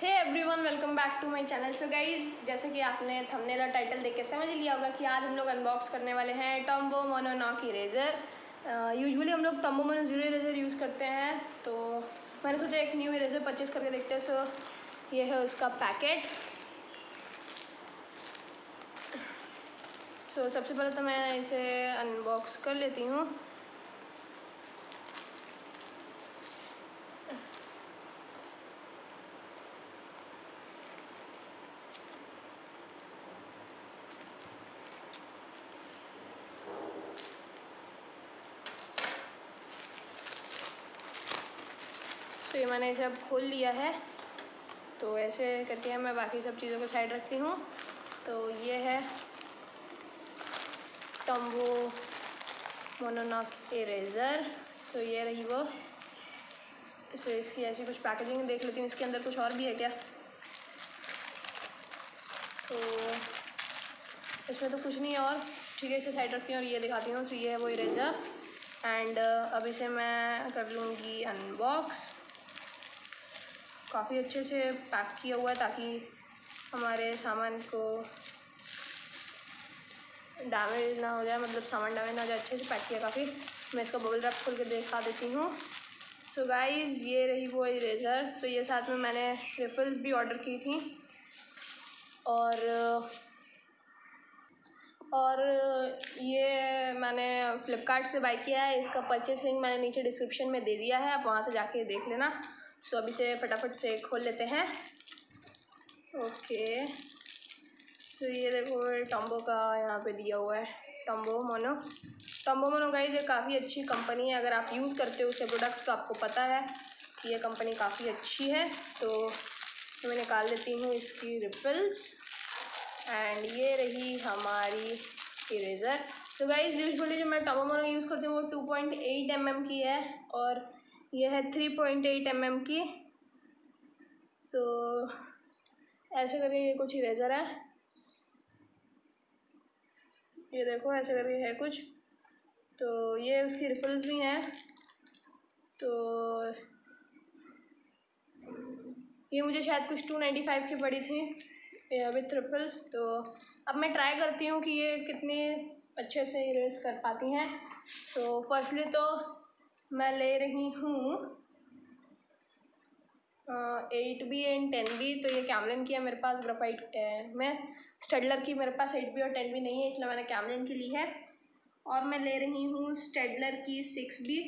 Hey everyone welcome back to my channel so guys जैसे कि आपने थंबनेल और टाइटल देख के समझ लिया होगा कि आज हम लोग अनबॉक्स करने वाले हैं टॉम्बो मोनोनॉक इरेज़र यूजुअली हम लोग Tombow mono zero eraser use करते हैं तो मैंने सोचा एक न्यू इरेज़र परचेज़ करके देखते हैं सो ये है उसका पैकेट सो सबसे पहले तो मैं इसे अनबॉक्स कर लेती हूँ। तो ये मैंने इसे अब खोल लिया है। तो ऐसे करके मैं बाकी सब चीज़ों को साइड रखती हूँ। तो ये है टम्बो मोनोनॉक इरेज़र। सो ये रही वो। सो इसकी ऐसी कुछ पैकेजिंग देख लेती हूँ। इसके अंदर कुछ और भी है क्या? तो इसमें तो कुछ नहीं और। ठीक है, इसे साइड रखती हूँ और ये दिखाती हूँ। तो ये है वो इरेज़र। एंड अब इसे मैं कर लूँगी अनबॉक्स। काफ़ी अच्छे से पैक किया हुआ है ताकि हमारे सामान को डैमेज ना हो जाए मतलब सामान डैमेज ना हो जाए, अच्छे से पैक किया काफ़ी। मैं इसका बबल रैप खोल के दिखा देती हूँ। सो गाइस ये रही वो इरेज़र सो ये साथ में मैंने रिफल्स भी ऑर्डर की थी। और और ये मैंने फ़्लिपकार्ट से बाई किया है। इसका परचेसिंग मैंने नीचे डिस्क्रिप्शन में दे दिया है। आप वहाँ से जाके देख लेना। सो अभी से फटाफट से खोल लेते हैं। ओके। तो ये देखो टम्बो का यहाँ पे दिया हुआ है, Tombow mono. Tombow mono guys ये काफ़ी अच्छी कंपनी है। अगर आप यूज़ करते हो उसके प्रोडक्ट तो आपको पता है कि ये कंपनी काफ़ी अच्छी है। तो मैं निकाल लेती हूँ इसकी रिफल्स एंड ये रही हमारी इरेज़र तो गाइज़ यूजली जो मैं टम्बो मोनो यूज़ करती हूँ, वो two point eight M M की है। और ये है three point eight M M की। तो ऐसे करके ये कुछ इरेज़र है। ये देखो ऐसे करके है कुछ। तो ये उसकी रिफल्स भी हैं। तो ये मुझे शायद कुछ टू नाइन्टी फाइव की पड़ी थी विथ रिफल्स तो अब मैं ट्राई करती हूँ कि ये कितनी अच्छे से इरेज कर पाती हैं। सो so, फर्स्टली तो मैं ले रही हूँ eight B and ten B तो ये कैमलिन की है मेरे पास ग्राफाइट में। स्टेडलर की मेरे पास एट बी और टेन बी नहीं है, इसलिए मैंने कैमलिन की ली है। और मैं ले रही हूँ स्टेडलर की सिक्स बी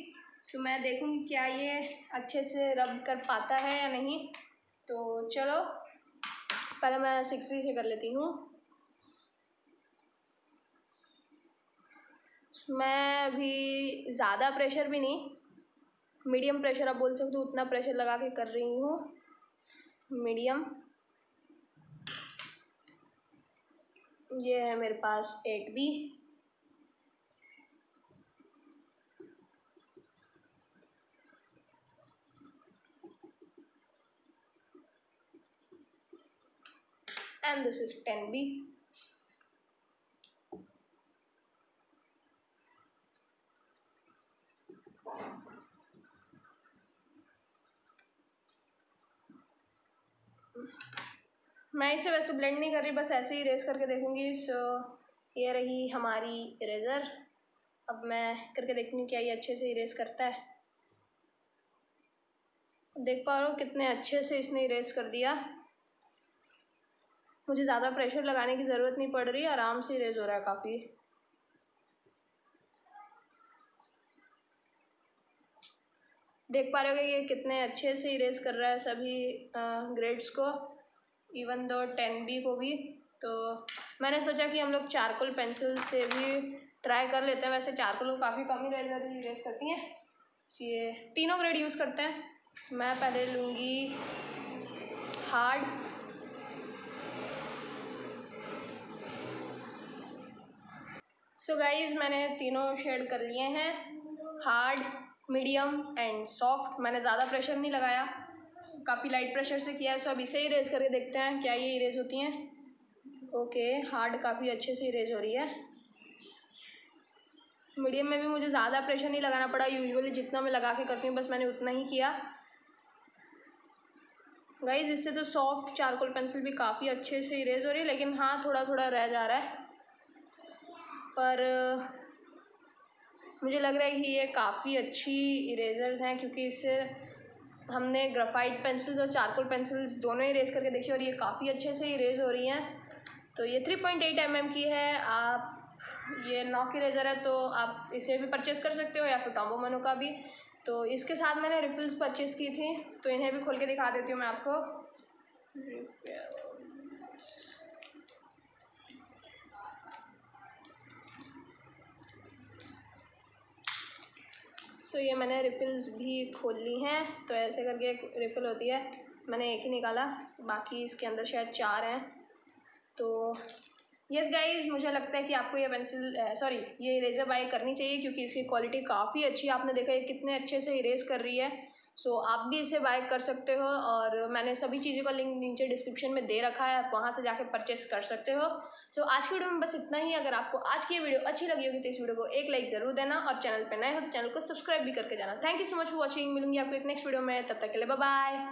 सो मैं देखूँगी क्या ये अच्छे से रब कर पाता है या नहीं। तो चलो, पहले मैं सिक्स बी से कर लेती हूँ। मैं भी ज़्यादा प्रेशर भी नहीं मीडियम प्रेशर आप बोल सकते हो, उतना प्रेशर लगा के कर रही हूँ। मीडियम ये है मेरे पास eight B and this is 10b मैं इसे वैसे ब्लेंड नहीं कर रही, बस ऐसे ही रेस करके देखूँगी। सो ये रही हमारी इरेज़र अब मैं करके देखूँगी क्या ये अच्छे से इरेज करता है। देख पा रहा हूँ कितने अच्छे से इसने इरेज कर दिया। मुझे ज़्यादा प्रेशर लगाने की ज़रूरत नहीं पड़ रही, आराम से इरेज हो रहा है काफ़ी। देख पा रहे हो कि ये कितने अच्छे से इरेज कर रहा है सभी ग्रेड्स को। इवन दो टेन बी को भी तो मैंने सोचा कि हम लोग चारकोल पेंसिल से भी ट्राई कर लेते हैं। वैसे चारकोल काफ़ी कम ही रेजर इरेज करती हैं। ये तीनों ग्रेड यूज़ करते हैं। मैं पहले लूँगी हार्ड सो so गाइज़ मैंने तीनों शेड कर लिए हैं। हार्ड मीडियम एंड सॉफ्ट मैंने ज़्यादा प्रेशर नहीं लगाया। काफ़ी लाइट प्रेशर से किया है सो अब इसे इरेज करके देखते हैं क्या ये इरेज होती हैं। ओके हार्ड काफ़ी अच्छे से इरेज हो रही है। मीडियम में भी मुझे ज़्यादा प्रेशर नहीं लगाना पड़ा यूजुअली जितना मैं लगा के करती हूँ, बस मैंने उतना ही किया। गाइज़ इससे तो सॉफ्ट चारकोल पेंसिल भी काफ़ी अच्छे से इरेज हो रही है, लेकिन हाँ थोड़ा थोड़ा रह जा रहा है। पर, मुझे लग रहा है कि ये काफ़ी अच्छी इरेजर्स हैं, क्योंकि इससे हमने ग्राफाइट पेंसिल्स और चारकोल पेंसिल्स दोनों ही रेज करके देखी और ये काफ़ी अच्छे से इरेज हो रही हैं। तो ये three point eight M M की है। आप, ये नॉक इरेजर है तो आप इसे भी परचेस कर सकते हो या फिर टॉम्बो मनो का भी। तो इसके साथ मैंने रिफिल्स परचेस की थी तो इन्हें भी खोल के दिखा देती हूँ मैं आपको। सो ये मैंने रिफ़िल्स भी खोल ली हैं। तो ऐसे करके एक रिफ़िल होती है। मैंने एक ही निकाला। बाकी इसके अंदर शायद चार हैं। तो यस गाइज़ मुझे लगता है कि आपको ये पेंसिल सॉरी ये इरेजर बाई करनी चाहिए क्योंकि इसकी क्वालिटी काफ़ी अच्छी है। आपने देखा ये कितने अच्छे से इरेज कर रही है। सो so, आप भी इसे बाय कर सकते हो और मैंने सभी चीज़ों का लिंक नीचे डिस्क्रिप्शन में दे रखा है आप वहाँ से जाके परचेस कर सकते हो। सो so, आज की वीडियो में बस इतना ही। अगर आपको आज की वीडियो अच्छी लगी होगी तो इस वीडियो को एक लाइक ज़रूर देना और चैनल पर नए हो तो चैनल को सब्सक्राइब भी करके जाना। Thank you so much for watching मिलूँगी आपको एक नेक्स्ट वीडियो में। तब तक के लिए बाय